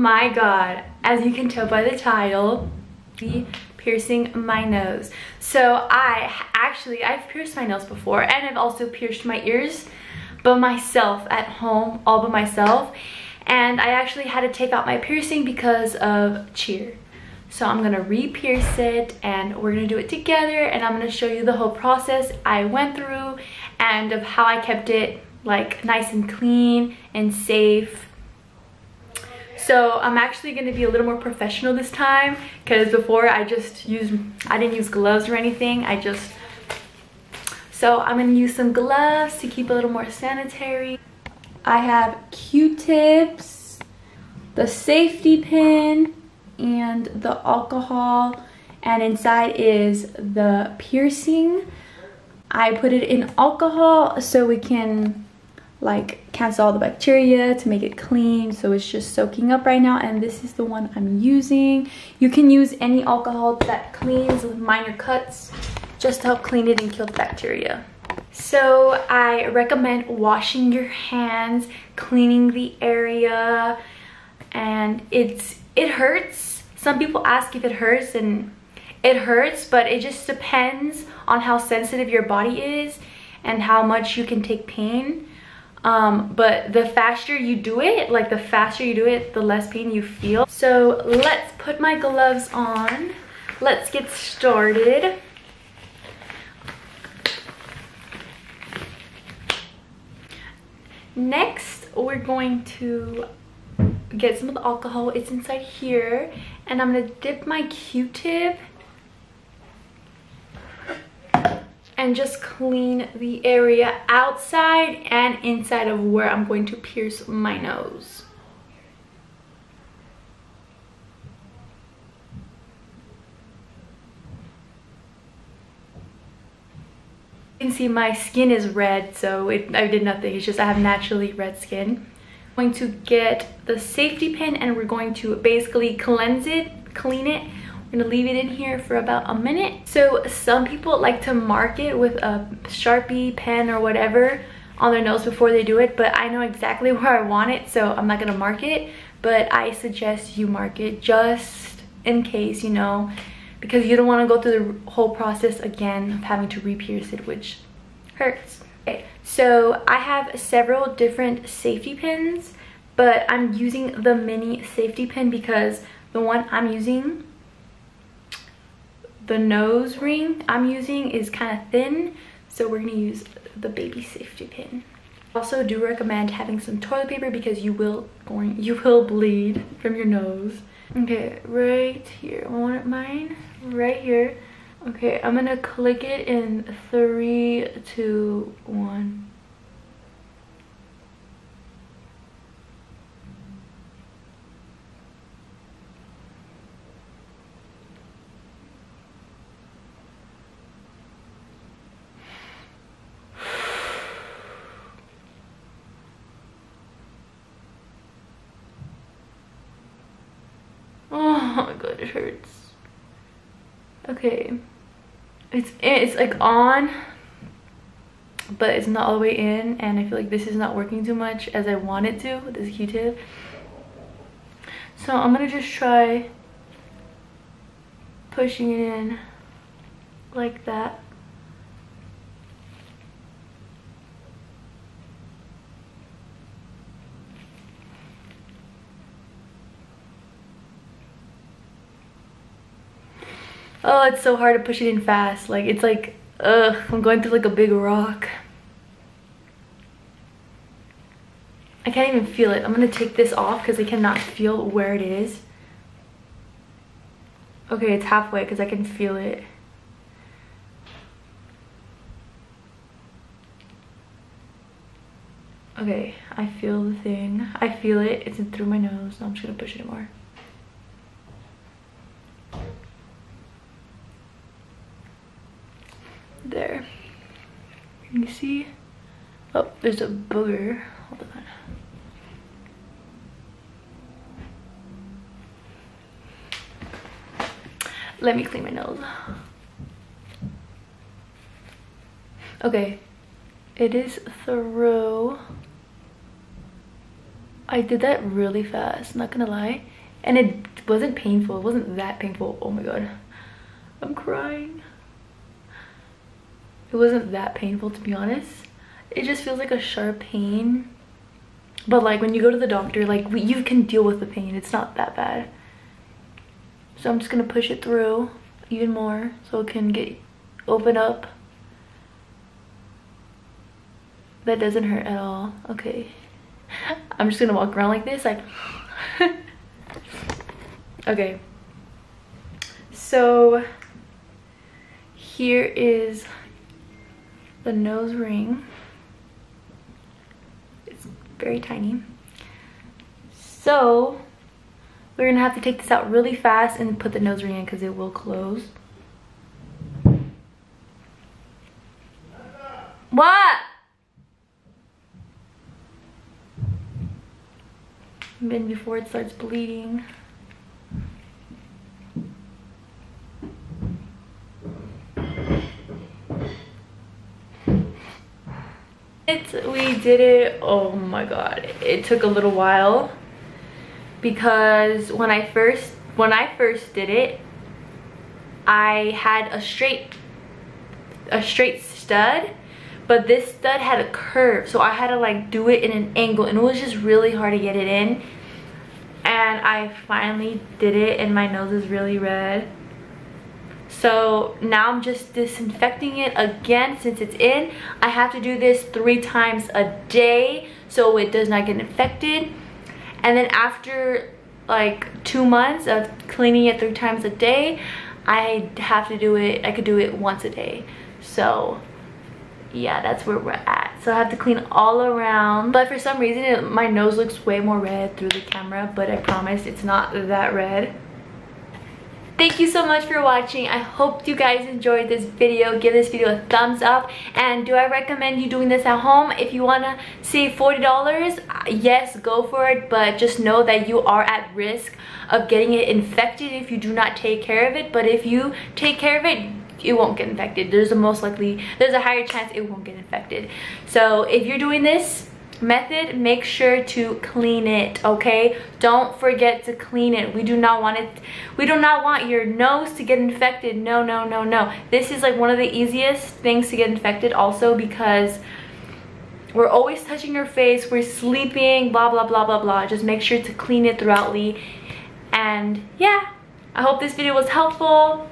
my god, as you can tell by the title, the piercing my nose. So I actually, I've pierced my nose before and I've also pierced my ears, but myself at home, all by myself. And I actually had to take out my piercing because of cheer. So I'm gonna re-pierce it and we're gonna do it together and I'm gonna show you the whole process I went through and of how I kept it like nice and clean and safe so I'm actually to be a little more professional this time because before I just used, I didn't use gloves or anything. I just, so I'm to use some gloves to keep a little more sanitary. I have Q-tips, the safety pin, and the alcohol. And inside is the piercing. I put it in alcohol so we can like cancel all the bacteria to make it clean so it's just soaking up right now and this is the one i'm using. You can use any alcohol that cleans minor cuts just to help clean it and kill the bacteria. So i recommend washing your hands cleaning the area and it's it hurts. Some people ask if it hurts and it hurts but it just depends on how sensitive your body is and how much you can take pain um, but the faster you do it like the faster you do it the less pain you feel. So let's put my gloves on. Let's get started. Next we're going to get some of the alcohol. It's inside here. And i'm gonna dip my q-tip and just clean the area outside and inside of where I'm going to pierce my nose. You can see my skin is red, so it, I did nothing. It's just I have naturally red skin. I'm going to get the safety pin and we're going to basically cleanse it, clean it, I'm gonna leave it in here for about a minute. So some people like to mark it with a Sharpie pen or whatever on their nose before they do it, but I know exactly where I want it, so I'm not gonna mark it, but I suggest you mark it just in case, you know, because you don't wanna go through the whole process again of having to re-pierce it, which hurts. Okay, so I have several different safety pins, but I'm using the mini safety pin because the one I'm using the nose ring I'm using is kind of thin, so we're gonna use the baby safety pin. Also do recommend having some toilet paper because you will going you will bleed from your nose. Okay, right here. I want mine right here. Okay, I'm gonna click it in three, two, one. Oh my god, it hurts. Okay. It's it's like on, but it's not all the way in, and I feel like this is not working too much as I want it to with this Q-tip. So I'm gonna just try pushing it in like that. Oh, it's so hard to push it in fast. Like, it's like, ugh, I'm going through like a big rock. I can't even feel it. I'm gonna take this off because I cannot feel where it is. Okay, it's halfway because I can feel it. Okay, I feel the thing. I feel it. It's through my nose. Now I'm just gonna push it more. there. You see? Oh, there's a booger. Hold on. Let me clean my nose. Okay, it is through. I did that really fast, not gonna lie. And it wasn't painful. It wasn't that painful. Oh my god. I'm crying. It wasn't that painful to be honest. It just feels like a sharp pain. But like when you go to the doctor, like you can deal with the pain. It's not that bad. So I'm just gonna push it through even more so it can get open up. That doesn't hurt at all. Okay. I'm just gonna walk around like this, like okay. So here is the nose ring. It's very tiny. So we're gonna have to take this out really fast and put the nose ring in because it will close. What? Then before it starts bleeding. we did it oh my god it took a little while. Because when i first when i first did it i had a straight a straight stud but this stud had a curve so i had to like do it in an angle and it was just really hard to get it in. And i finally did it and my nose is really red so now I'm just disinfecting it again since it's in. I have to do this three times a day so it does not get infected. And then after like two months of cleaning it three times a day, I have to do it, I could do it once a day. So yeah, that's where we're at. So I have to clean all around. But for some reason, it, my nose looks way more red through the camera, but I promise it's not that red. Thank you so much for watching. I hope you guys enjoyed this video. Give this video a thumbs up. And do I recommend you doing this at home? If you want to save $40, yes, go for it. But just know that you are at risk of getting it infected if you do not take care of it. But if you take care of it, it won't get infected. There's a most likely, there's a higher chance it won't get infected. So if you're doing this, method make sure to clean it okay? Don't forget to clean it. We do not want it we do not want your nose to get infected. No no no no. This is like one of the easiest things to get infected also because we're always touching our face we're sleeping blah blah blah blah blah. Just make sure to clean it throughoutly and yeah i hope this video was helpful